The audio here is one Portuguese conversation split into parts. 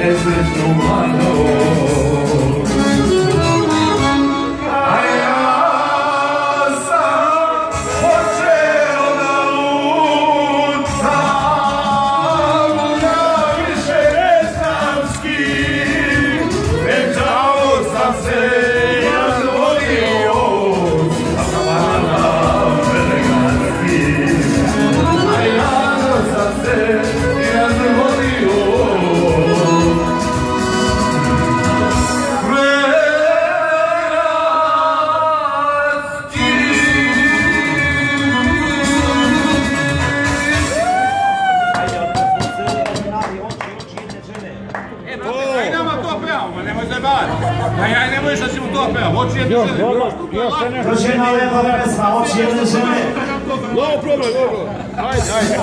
There is no one knows. Nema topea, ma nemoj se bati. Pa ja ne možeš da si mu topea, Vou jednu žene. Još ne. Još jedna leva vesna, hoću jednu žene. No problem, dobro. Ajde, ajde.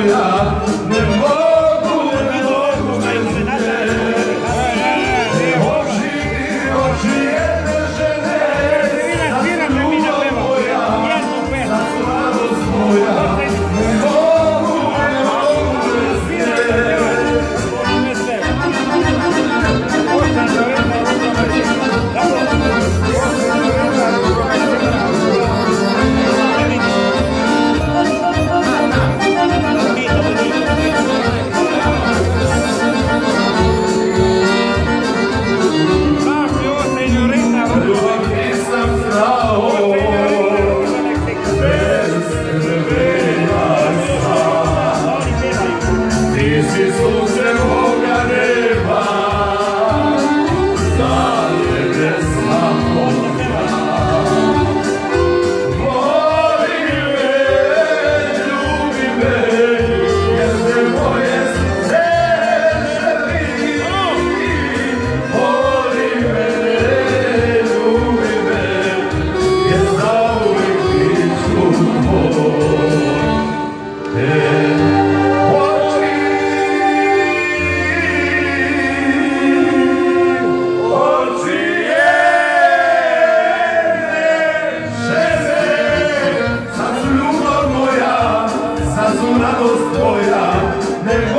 Yeah. su radost tvoja, ne